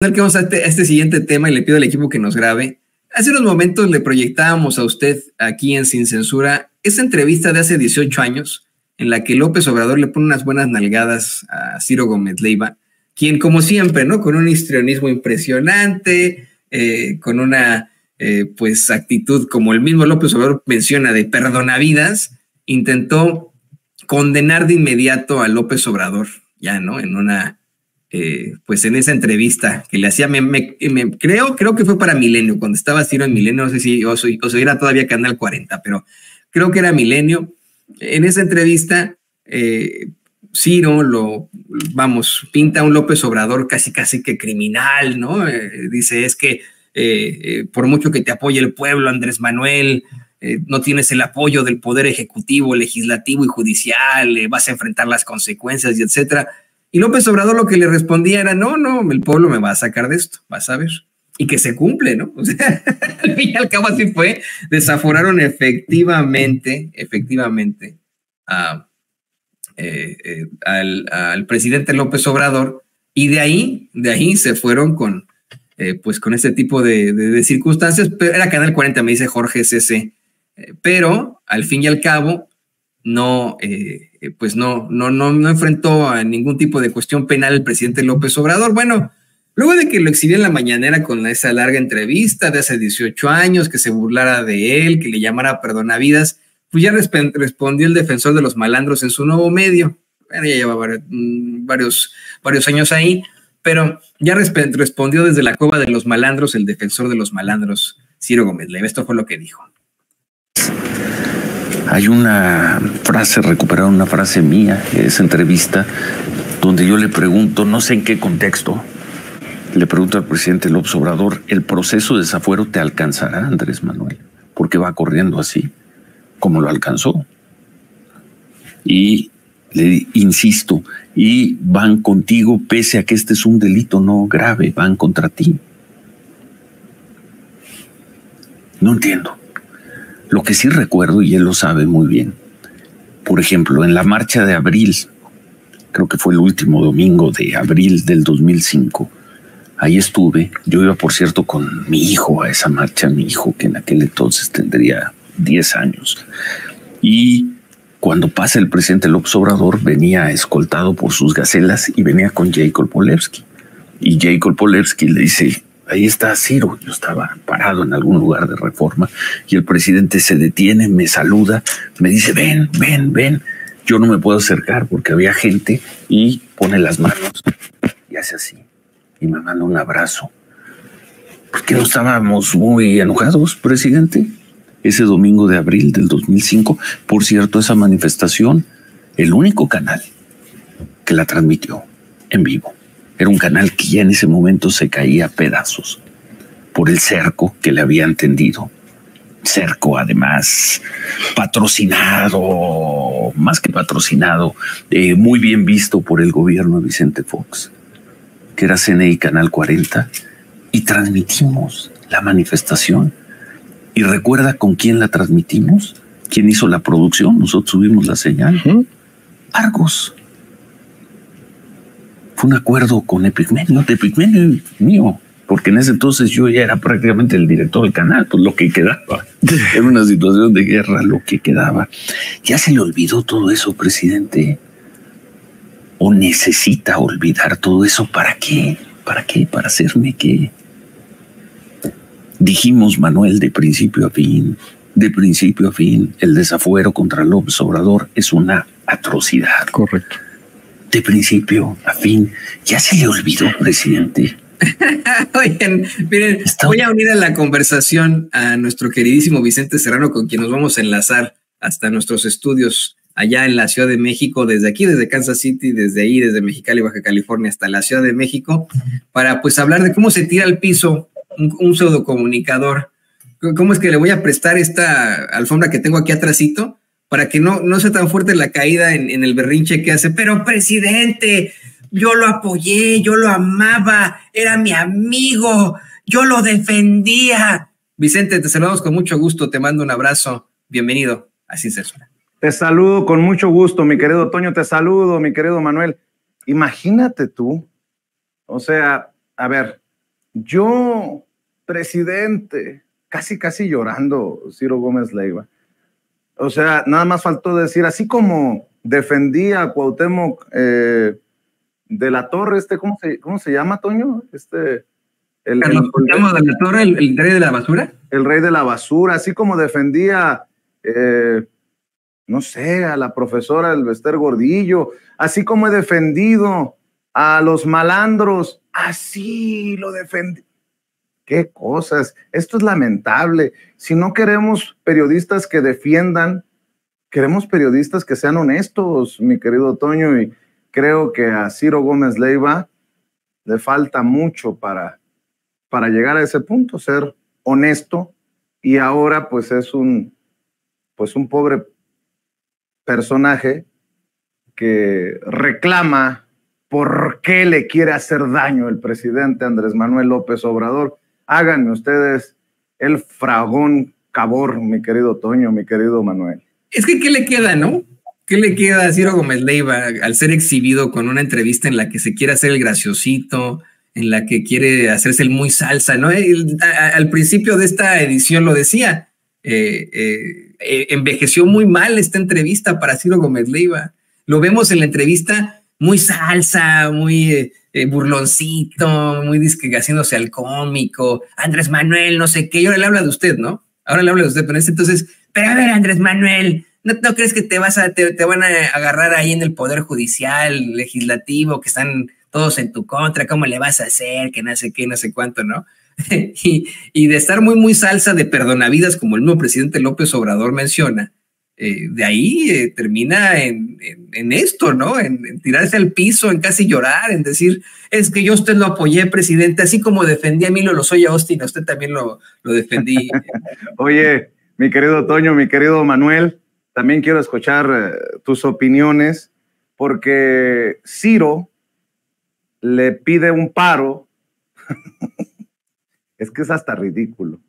que vamos a este, a este siguiente tema y le pido al equipo que nos grabe. Hace unos momentos le proyectábamos a usted aquí en Sin Censura esa entrevista de hace 18 años en la que López Obrador le pone unas buenas nalgadas a Ciro Gómez Leiva, quien como siempre, ¿no? Con un histrionismo impresionante, eh, con una eh, pues actitud como el mismo López Obrador menciona de perdonavidas, intentó condenar de inmediato a López Obrador, ya, ¿no? En una eh, pues en esa entrevista que le hacía, me, creo, creo que fue para Milenio, cuando estaba Ciro en Milenio, no sé si o, soy, o era todavía Canal 40, pero creo que era Milenio. En esa entrevista, eh, Ciro lo, vamos, pinta un López Obrador casi, casi que criminal, ¿no? Eh, dice, es que por mucho que te apoye el pueblo, Andrés Manuel, no tienes el apoyo del poder ejecutivo, legislativo y judicial, vas a enfrentar las consecuencias y etcétera y López Obrador lo que le respondía era, no, no, el pueblo me va a sacar de esto, vas a ver. Y que se cumple, ¿no? O sea, al fin y al cabo así fue. Desaforaron efectivamente, efectivamente eh, eh, al, presidente López Obrador y de ahí, de ahí se fueron con, eh, pues con ese tipo de, circunstancias. Pero era Canal 40, me dice Jorge CC. pero al fin y al cabo, no, eh, pues no, no, no, no enfrentó a ningún tipo de cuestión penal el presidente López Obrador. Bueno, luego de que lo exhibió en la mañanera con esa larga entrevista de hace 18 años, que se burlara de él, que le llamara perdonavidas, pues ya respondió el defensor de los malandros en su nuevo medio. Bueno, ya lleva mm, varios, varios años ahí, pero ya respondió desde la cueva de los malandros el defensor de los malandros, Ciro Gómez Leve. Esto fue lo que dijo. Hay una frase, recuperaron una frase mía, esa entrevista, donde yo le pregunto, no sé en qué contexto, le pregunto al presidente López Obrador, ¿el proceso de desafuero te alcanzará, Andrés Manuel? Porque va corriendo así, como lo alcanzó. Y le insisto, y van contigo pese a que este es un delito no grave, van contra ti. No entiendo. Lo que sí recuerdo, y él lo sabe muy bien, por ejemplo, en la marcha de abril, creo que fue el último domingo de abril del 2005, ahí estuve, yo iba por cierto con mi hijo a esa marcha, mi hijo que en aquel entonces tendría 10 años, y cuando pasa el presidente López Obrador venía escoltado por sus gacelas y venía con Jacob Polevsky. Y Jacob Polevsky le dice, ahí está Ciro. Yo estaba parado en algún lugar de reforma y el presidente se detiene, me saluda, me dice, ven, ven, ven. Yo no me puedo acercar porque había gente y pone las manos y hace así y me manda un abrazo. Porque no estábamos muy enojados, presidente. Ese domingo de abril del 2005, por cierto, esa manifestación, el único canal que la transmitió en vivo era un canal que ya en ese momento se caía a pedazos por el cerco que le habían tendido. Cerco, además, patrocinado, más que patrocinado, eh, muy bien visto por el gobierno de Vicente Fox, que era CNI Canal 40, y transmitimos la manifestación. ¿Y recuerda con quién la transmitimos? ¿Quién hizo la producción? Nosotros subimos la señal. Argos fue un acuerdo con Epigmenio, de Epigmenio mío, porque en ese entonces yo ya era prácticamente el director del canal, pues lo que quedaba. Era una situación de guerra, lo que quedaba. Ya se le olvidó todo eso, presidente. ¿O necesita olvidar todo eso? ¿Para qué? ¿Para qué? ¿Para hacerme qué? Dijimos, Manuel, de principio a fin, de principio a fin, el desafuero contra López Obrador es una atrocidad. Correcto de principio a fin. Ya se le olvidó, presidente. Oigan, miren, voy a unir a la conversación a nuestro queridísimo Vicente Serrano, con quien nos vamos a enlazar hasta nuestros estudios allá en la Ciudad de México, desde aquí, desde Kansas City, desde ahí, desde Mexicali, Baja California, hasta la Ciudad de México, para pues hablar de cómo se tira al piso un, un pseudo comunicador. ¿Cómo es que le voy a prestar esta alfombra que tengo aquí atrásito? Para que no, no sea tan fuerte la caída en, el berrinche que hace, pero presidente, yo lo apoyé, yo lo amaba, era mi amigo, yo lo defendía. Vicente, te saludamos con mucho gusto, te mando un abrazo, bienvenido a Sin Te saludo con mucho gusto, mi querido Toño, te saludo, mi querido Manuel. Imagínate tú, o sea, a ver, yo, presidente, casi, casi llorando, Ciro Gómez Leiva. O sea, nada más faltó decir, así como defendía a Cuauhtémoc eh, de la Torre, este, ¿cómo se, cómo se llama, Toño? Este, el, de la Torre, el, rey de la basura. El rey de la basura, así como defendía, eh, no sé, a la profesora Elvester Gordillo, así como he defendido a los malandros, así lo defendí. Qué cosas. Esto es lamentable. Si no queremos periodistas que defiendan, queremos periodistas que sean honestos, mi querido Toño, y creo que a Ciro Gómez Leiva le falta mucho para, para llegar a ese punto, ser honesto, y ahora pues es un, pues un pobre personaje que reclama por qué le quiere hacer daño el presidente Andrés Manuel López Obrador háganme ustedes el fragón cabor, mi querido Toño, mi querido Manuel. Es que, ¿qué le queda, no? ¿Qué le queda a Ciro Gómez Leiva al ser exhibido con una entrevista en la que se quiere hacer el graciosito, en la que quiere hacerse el muy salsa, ¿no? al principio de esta edición lo decía, eh, eh, eh, envejeció muy mal esta entrevista para Ciro Gómez Leiva. Lo vemos en la entrevista muy salsa, muy eh, burloncito, muy disque haciéndose al cómico, Andrés Manuel, no sé qué, y ahora le habla de usted, ¿no? Ahora le habla de usted, pero este entonces, pero a ver, Andrés Manuel, ¿no, crees que te vas a, te, van a agarrar ahí en el poder judicial, legislativo, que están todos en tu contra, cómo le vas a hacer, que no sé qué, no sé cuánto, ¿no? y, y, de estar muy, muy salsa de perdonavidas, como el nuevo presidente López Obrador menciona, eh, de ahí eh, termina en, esto, ¿no? En, tirarse al piso, en casi llorar, en decir, es que yo usted lo apoyé, presidente, así como defendí a Milo Lozoya Austin, a usted también lo, lo defendí. Oye, mi querido Toño, mi querido Manuel, también quiero escuchar eh, tus opiniones, porque Ciro le pide un paro. es que es hasta ridículo.